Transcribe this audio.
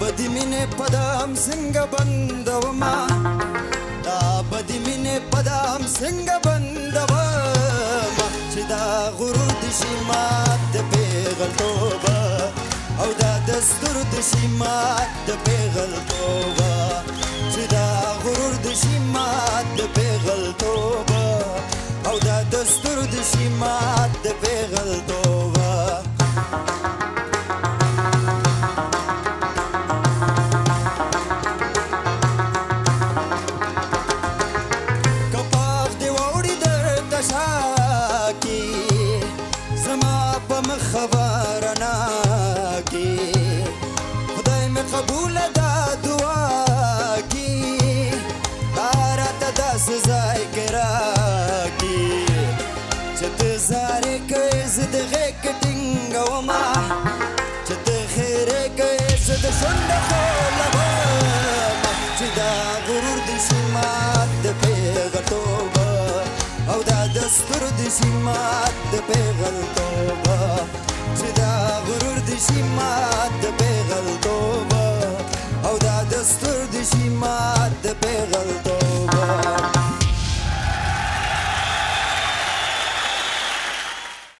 بدی مینې پدام څنګه بندوما دا بدی مینې پدام څنګه بندوما چې دا غرور د شي مات د پیغلتوبه او دا دستور د شي مات د پیغلتوبه دستور د سیمات د پیغل توبه کپاف دی وړي در تشا کی زما په مخبر نه کی خدای مې قبول دا دعا کی تارا تداس زای کرا انتظار کوي زه د غېږ ټینګومه چې د خیرې کوي زه د شونډه خولومه چې دا غرور دې شي مات د پیغلتوبه او دا دستور دې شي مات د پیغلتوبه چې دا غرور دې شي مات د پیغلتوبه او دا دستور دې شي مات د پیغلتوبه